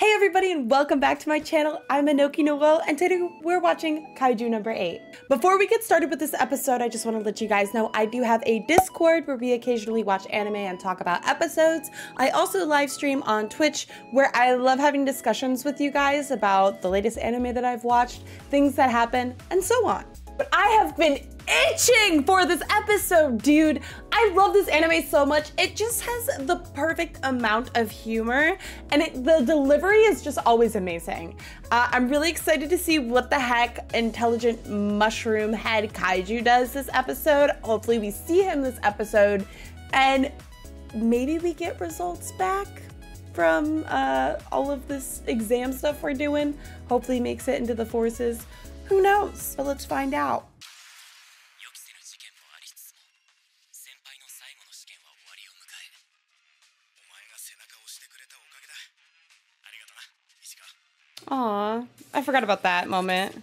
Hey everybody and welcome back to my channel. I'm Enoki Noel and today we're watching Kaiju number 8. Before we get started with this episode, I just want to let you guys know I do have a Discord where we occasionally watch anime and talk about episodes. I also live stream on Twitch where I love having discussions with you guys about the latest anime that I've watched, things that happen, and so on. But I have been itching for this episode, dude. I love this anime so much. It just has the perfect amount of humor and it, the delivery is just always amazing. Uh, I'm really excited to see what the heck intelligent mushroom head kaiju does this episode. Hopefully we see him this episode and maybe we get results back from uh, all of this exam stuff we're doing. Hopefully makes it into the forces. Who knows? But let's find out. Aw, I forgot about that moment.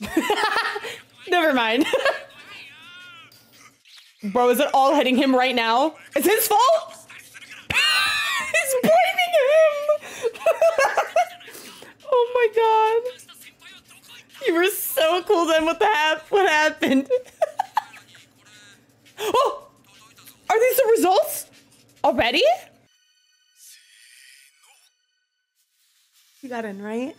Never mind. Bro, is it all hitting him right now? It's his fault? He's blaming him! oh my god. You were so cool then what the hap what happened? oh! Are these the results? Already? You got in, right?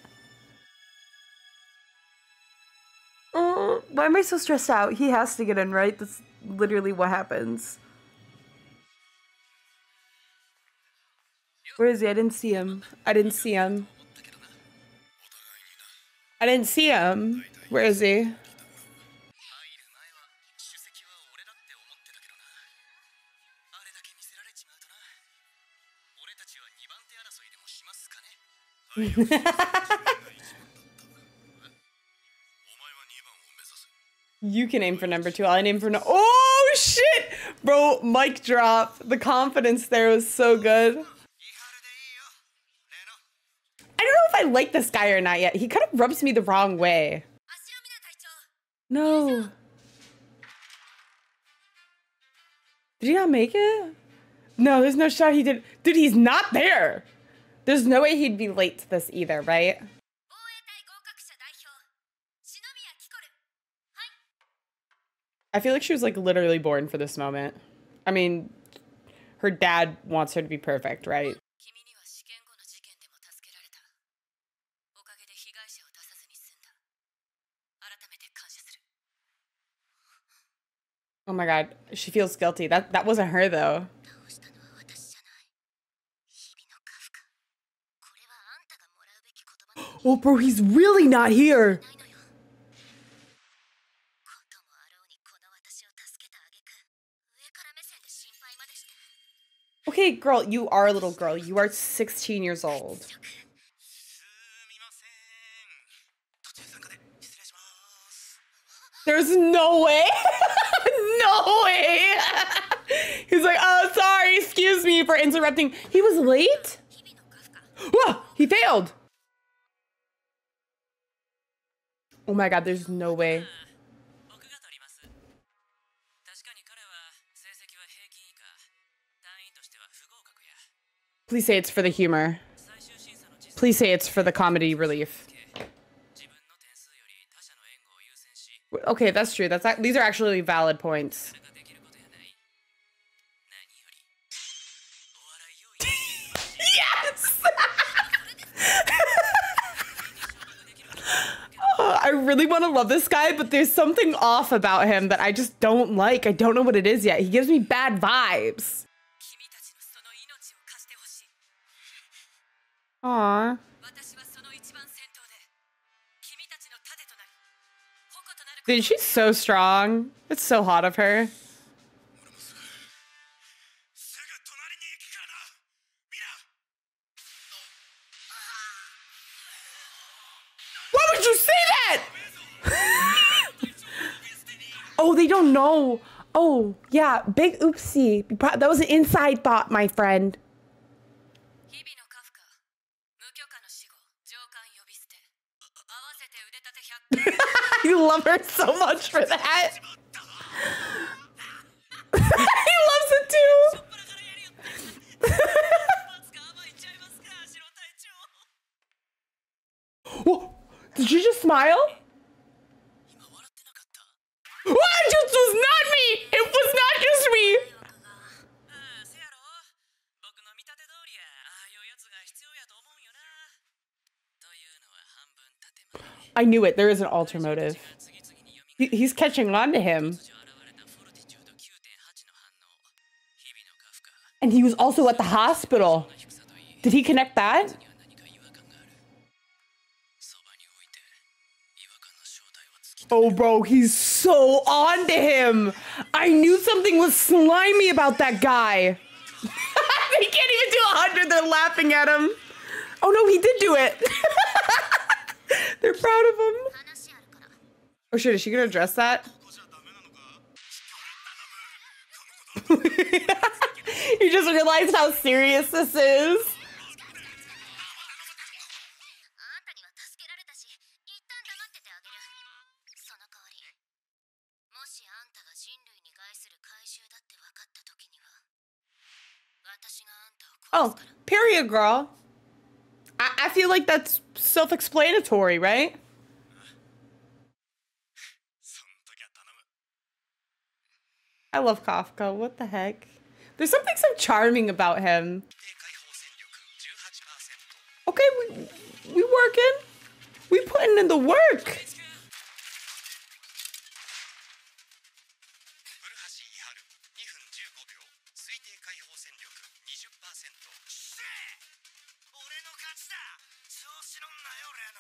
Uh, why am I so stressed out? He has to get in, right? That's literally what happens. Where is he? I didn't see him. I didn't see him. I didn't see him. Where is he? you can aim for number two. I aim for no. Oh shit, bro! Mic drop. The confidence there was so good. I don't know if I like this guy or not yet. He kind of rubs me the wrong way. No. Did he not make it? No, there's no shot he did. Dude, he's not there. There's no way he'd be late to this either, right? I feel like she was like literally born for this moment. I mean, her dad wants her to be perfect, right? Oh my god, she feels guilty. That that wasn't her though. oh bro, he's really not here. Okay, girl, you are a little girl. You are 16 years old. There's no way. no way. He's like, oh, sorry. Excuse me for interrupting. He was late? Whoa, he failed. Oh my god, there's no way. Please say it's for the humor. Please say it's for the comedy relief. Okay, that's true. That's these are actually valid points. yes. oh, I really want to love this guy, but there's something off about him that I just don't like. I don't know what it is yet. He gives me bad vibes. Aww. Dude, she's so strong. It's so hot of her. Why would you say that? oh, they don't know. Oh, yeah. Big oopsie. That was an inside thought, my friend. love her so much for that. he loves it too. Did she just smile? What? This was not me! It was not just me! I knew it. There is an alter motive. He's catching on to him. And he was also at the hospital. Did he connect that? Oh, bro, he's so on to him. I knew something was slimy about that guy. they can't even do 100. They're laughing at him. Oh, no, he did do it. They're proud of him. Oh shit, is she gonna address that? you just realized how serious this is. Oh, period, girl. I, I feel like that's self explanatory, right? I love Kafka. What the heck? There's something so charming about him. Okay, we, we working. We putting in the work.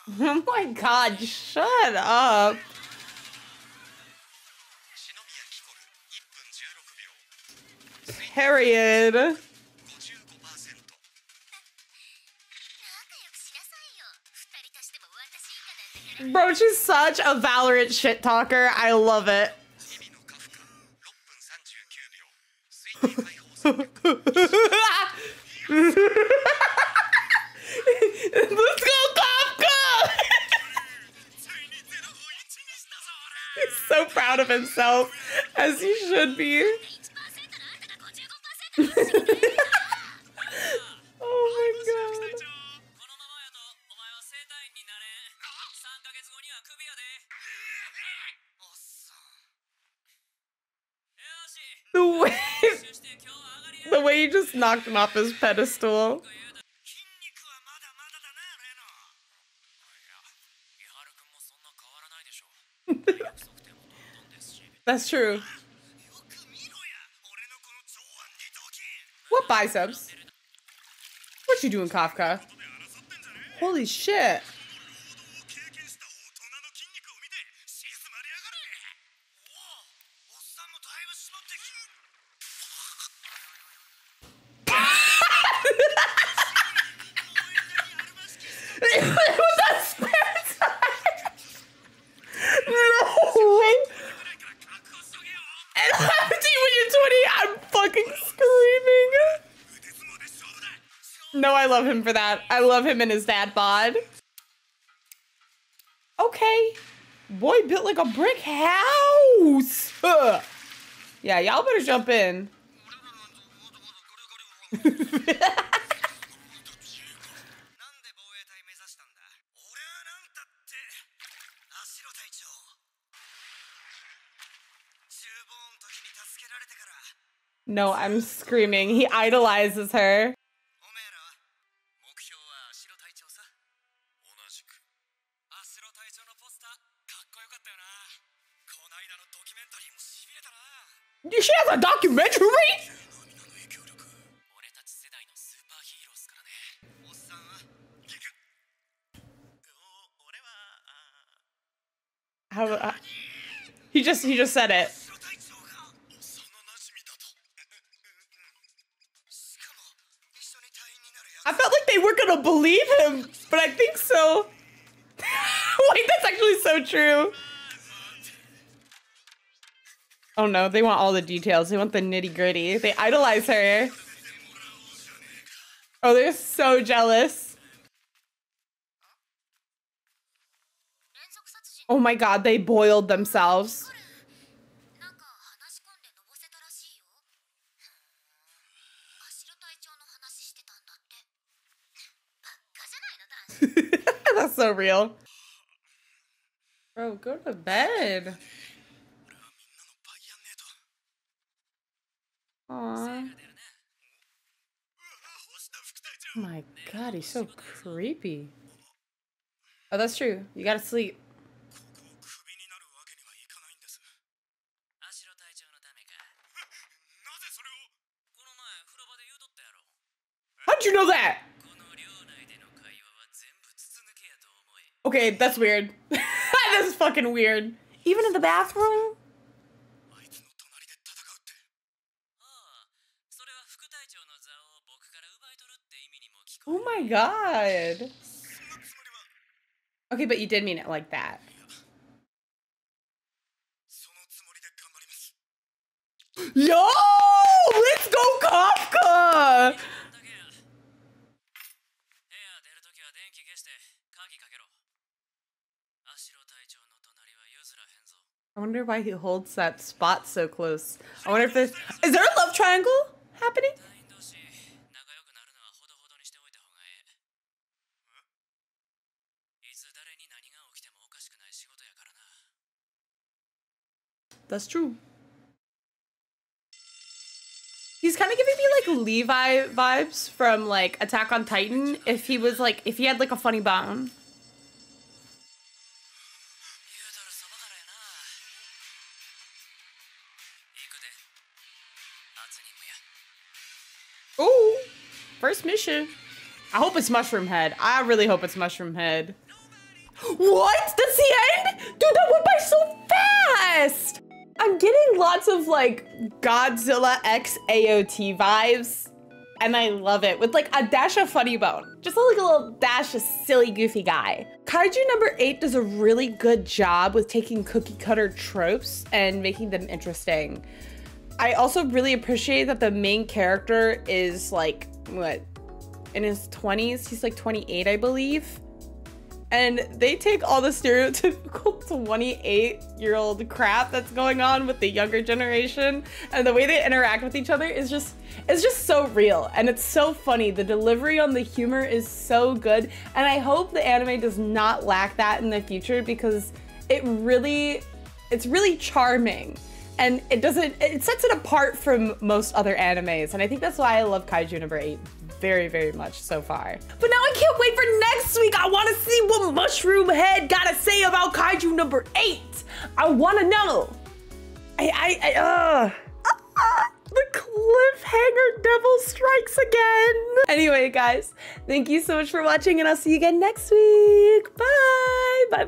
oh my god, shut up. Period. Bro, she's such a valorant shit talker. I love it. Let's go, Kafka! He's so proud of himself, as he should be oh my god. The way, the way you just knocked him off his pedestal. That's true. biceps. What you doing, Kafka? Holy shit. love him for that. I love him and his dad bod. Okay. Boy built like a brick house. Ugh. Yeah, y'all better jump in. no, I'm screaming. He idolizes her. ポスターかっこよかったよなこないだのドキュメンタリーもしびれたな She has a documentary? 皆の影響力俺たち世代のスーパーヒーローっすからねおっさんはギクお俺はあ How, uh, he just he just said it. アシロ隊長が幼馴染だとしかも一緒に隊員になるや I felt like they were gonna believe him, but I think so. that's actually so true. Oh no, they want all the details. They want the nitty gritty. They idolize her. Oh, they're so jealous. Oh my god, they boiled themselves. That's so real. Bro, go to bed. Aww. Oh my god, he's so creepy. Oh, that's true. You gotta sleep. How'd you know that? Okay, that's weird. that is fucking weird. Even in the bathroom? Oh my god. Okay, but you did mean it like that. Yo! I wonder why he holds that spot so close. I wonder if there's is there a love triangle happening? That's true. He's kind of giving me like Levi vibes from like Attack on Titan if he was like if he had like a funny bone. First mission. I hope it's Mushroom Head. I really hope it's Mushroom Head. What? That's the end? Dude, that went by so fast. I'm getting lots of like Godzilla X AOT vibes. And I love it with like a dash of funny bone. Just like a little dash of silly, goofy guy. Kaiju number eight does a really good job with taking cookie cutter tropes and making them interesting. I also really appreciate that the main character is like what in his 20s. He's like 28, I believe. And they take all the stereotypical 28 year old crap that's going on with the younger generation and the way they interact with each other is just it's just so real and it's so funny. The delivery on the humor is so good and I hope the anime does not lack that in the future because it really it's really charming and it doesn't it sets it apart from most other animes. And i think that's why i love kaiju number eight very very much so far. But now i can't wait for next week. I want to see what mushroom head gotta say about kaiju number eight. I want to know. I i, I uh the cliffhanger devil strikes again. Anyway guys thank you so much for watching and i'll see you again next week. Bye